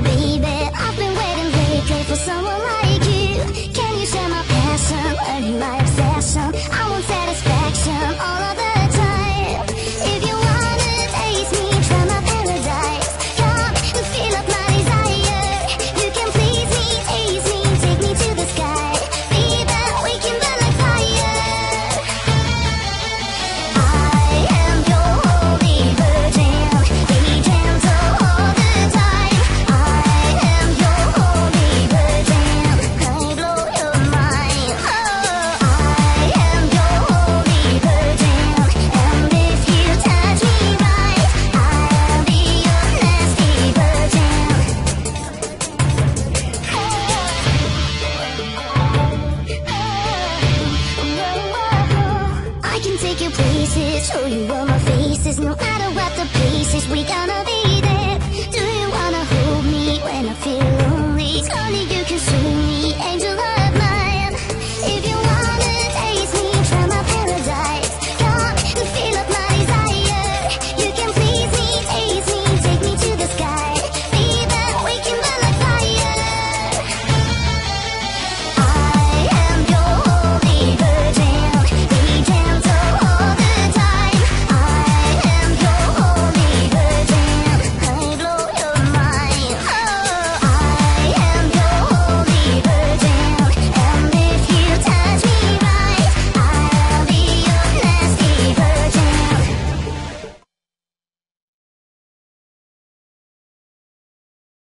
be places, show you all my faces, no matter what the places is, we gonna be